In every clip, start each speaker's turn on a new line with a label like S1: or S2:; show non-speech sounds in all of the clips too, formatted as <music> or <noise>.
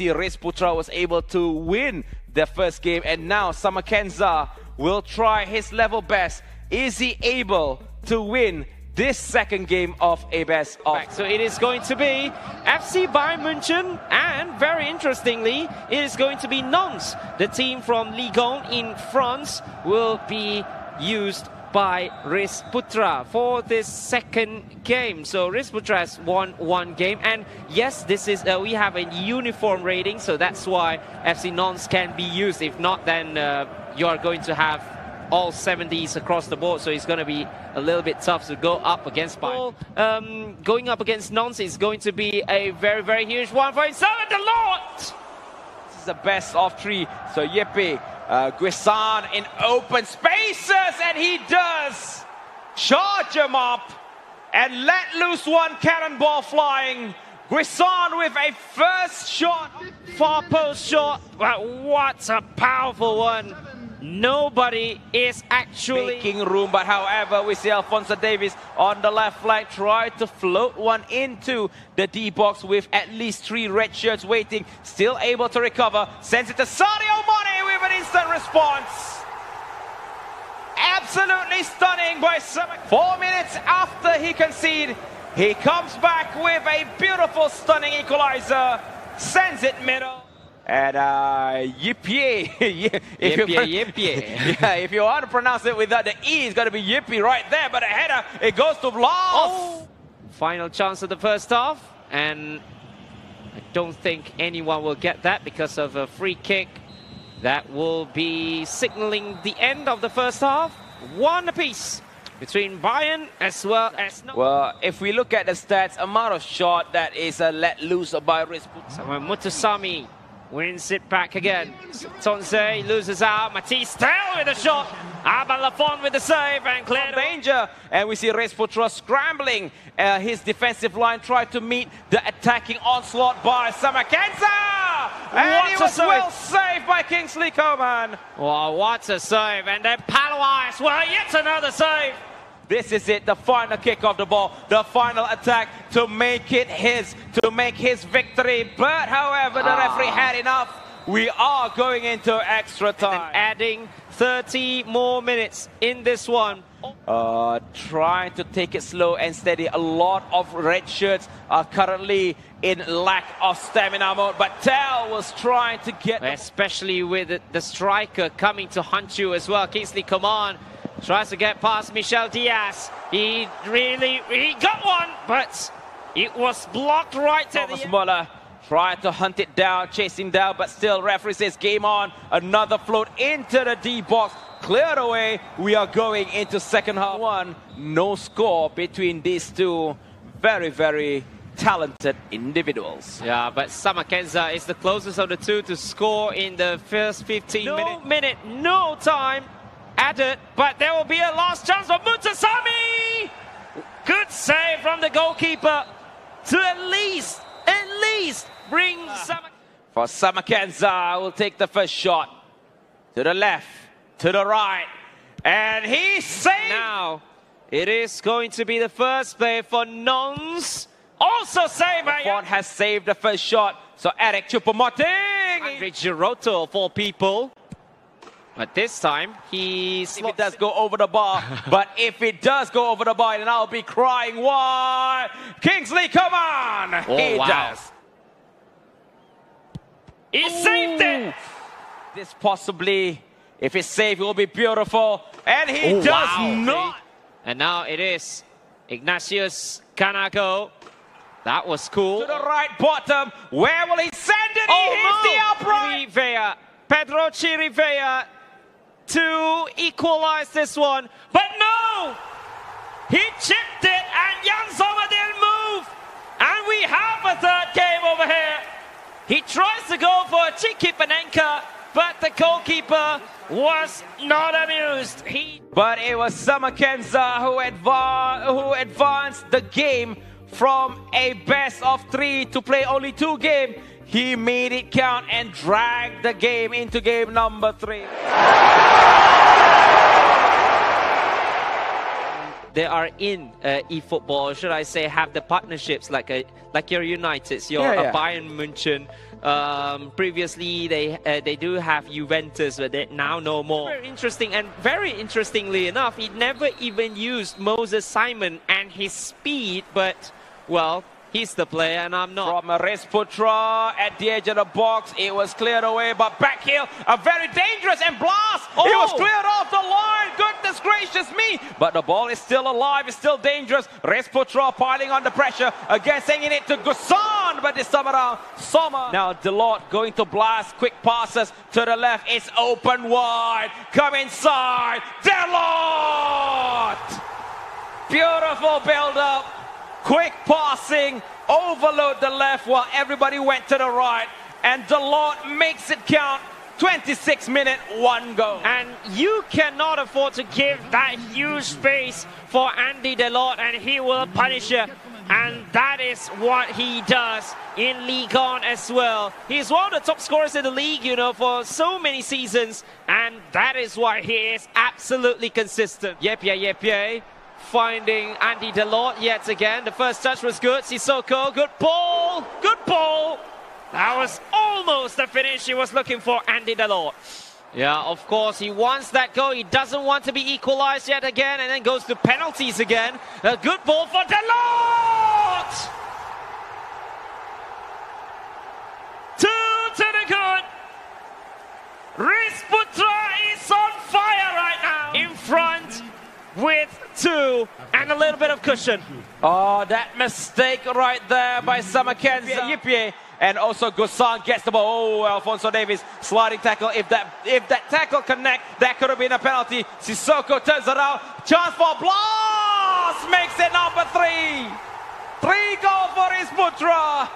S1: Race Putra was able to win their first game, and now Samakenza will try his level best. Is he able to win this second game of ABES off?
S2: So it is going to be FC Bayern München, and very interestingly, it is going to be Nantes. The team from Ligue 1 in France will be used by Riz Putra for this second game. So Riz Putra has won one game, and yes, this is uh, we have a uniform rating, so that's why FC Nantes can be used. If not, then uh, you are going to have all 70s across the board, so it's going to be a little bit tough to go up against Bayern. Um, going up against Nantes is going to be a very, very huge one for himself and the Lord!
S1: Is the best of three. So Yeppe uh, Guessand in open spaces, and he does charge him up and let loose one cannonball flying. Guessand with a first shot.
S2: Far post shot, but what a powerful one. Nobody is actually
S1: making room, but however, we see Alphonso Davies on the left flank try to float one into the D box with at least three red shirts waiting, still able to recover, sends it to Sadio Mane with an instant response. Absolutely stunning by Samak. Four minutes after he conceded, he comes back with a beautiful, stunning equalizer, sends it middle. And uh, Yippie, <laughs>
S2: if you Yippie. <laughs>
S1: yeah, if you want to pronounce it without the E, it's got to be Yippie right there. But a header, it goes to Blas. Oh.
S2: Final chance of the first half, and I don't think anyone will get that because of a free kick. That will be signaling the end of the first half. One apiece between Bayern as well as...
S1: Well, if we look at the stats, amount of shot that is uh, let loose by Riz
S2: Mutasami wins it back again. Tonze loses out. Matisse still with a shot. Alban Lafont with the save and clear
S1: danger. And we see Race Putra scrambling. Uh, his defensive line tried to meet the attacking onslaught by Samakenza. And what was save. well saved by Kingsley Coman.
S2: Wow, what a save. And then Pallois, well, yet another save.
S1: This is it, the final kick of the ball, the final attack to make it his, to make his victory. But however, the ah. referee had enough. We are going into extra time.
S2: adding 30 more minutes in this one.
S1: Uh, trying to take it slow and steady. A lot of red shirts are currently in lack of stamina mode, but Tel was trying to get...
S2: Especially with the striker coming to hunt you as well. Kingsley Coman Tries to get past Michel Diaz. He really, he got one, but it was blocked right
S1: Thomas at the Muller trying to hunt it down, chasing down, but still referee says game on. Another float into the D box. Cleared away. We are going into second half one. No score between these two very, very talented individuals.
S2: Yeah, but Samakenza is the closest of the two to score in the first 15 no minutes. minute, no time added, but there will be a last chance for Mutasami! Good save from the goalkeeper to at least, at least bring ah. Sama
S1: For Samakenza will take the first shot. To the left, to the right, and he saved!
S2: Now, it is going to be the first play for Nantes. Also saved by...
S1: Font has saved the first shot. So Eric Choupo-Moting!
S2: Andre Girotto for people. But this time, he
S1: If it does go over the bar, <laughs> but if it does go over the bar, then I'll be crying, why? Kingsley, come on!
S2: Oh,
S1: he
S2: wow.
S1: does.
S2: He Ooh. saved it!
S1: This possibly, if it's safe, it will be beautiful. And he oh, does wow. not!
S2: And now it is Ignatius Ganago. That was cool.
S1: To the right bottom. Where will he send it? Oh, he hits no. the upright.
S2: Rivea. Pedro Chirivella to equalize this one. But no! He chipped it and Yann Sommer didn't move. And we have a third game over here. He tries to go for a cheeky Panenka, but the goalkeeper was not amused. He
S1: but it was Samakenza who, adva who advanced the game from a best of three to play only two games he made it count and dragged the game into game number three.
S2: they are in uh, eFootball, should I say, have the partnerships like a like your Uniteds, your
S1: Yeah,
S2: uh,
S1: yeah.
S2: Bayern München. Um, previously, they uh, they do have Juventus, but they now no more. Very interesting, and very interestingly enough, he never even used Moses Simon and his speed, but well, he's the player, and I'm not.
S1: From Maris Putra at the edge of the box, it was cleared away, but back heel, a very dangerous and blast. It was
S2: Oh!
S1: cleared off the line. Goodness gracious me! But the ball is still alive. It's still dangerous. Res Putra piling under pressure again, sending it to Guessand, but this time around, Sommer. Now Delort going to blast. Quick passes to the left. It's open wide. Come inside. Delort. Beautiful build up. Quick passing. Overload the left while everybody went to the right. And Delort makes it count. 26 minute, one goal.
S2: And you cannot afford to give that huge space for Andy Delort, and he will punish you. And that is what he does in Ligue 1 as well. He's one of the top scorers in the league, you know, for so many seasons, and that is why he is absolutely consistent. Yep, yeah, yep, yeah. Finding Andy Delort yet again. The first touch was good. Sissoko, good ball, good ball. That was almost the finish he was looking for, Andy Delort. Yeah, of course, he wants that goal. He doesn't want to be equalized yet again, and then goes to penalties again. A good ball for Delort! Two to the good. Rizputra is on fire right now. In front with two and a little bit of cushion.
S1: Oh, that mistake right there by Samakenza Yipie. And also Guessand gets the ball. Oh, Alphonso Davies sliding tackle. If that if that tackle connect, that could have been a penalty. Sissoko turns it out. Chance for Blas makes it number three. Three goal for Isputra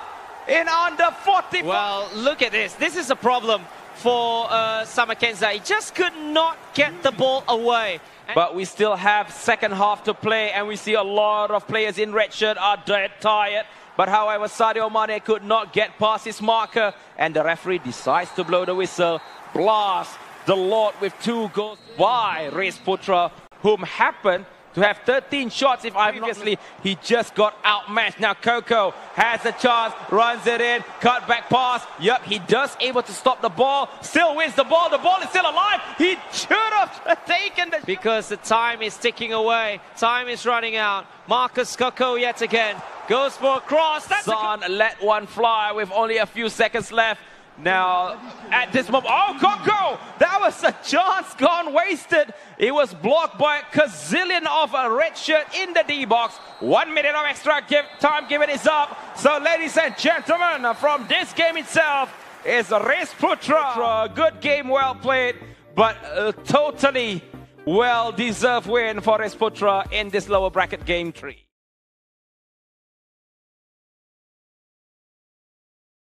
S1: in under 40.
S2: Well, look at this. This is a problem for uh, Samakenza. He just could not get the ball away.
S1: But we still have second half to play, and we see a lot of players in red shirt are dead tired. But however, Sadio Mane could not get past his marker, and the referee decides to blow the whistle. Blas the Lord with two goals by Reis Putra, whom happened to have 13 shots. If I previously, he just got outmatched. Now Coco has a chance, runs it in, cut back pass. Yep, he does able to stop the ball. Still wins the ball. The ball is still alive. He should have <laughs> taken the
S2: because the time is ticking away. Time is running out. Marcus Coco yet again goes for a cross. That's a
S1: Son let one fly with only a few seconds left. Now, at this moment, oh, Coco! That was a <laughs> chance gone wasted. It was blocked by a gazillion of a red shirt in the D box. One minute of extra give, time given is up. So, ladies and gentlemen, from this game itself is Reis Putra. Good game, well played, but a totally well deserved win for Reis Putra in this lower bracket game three.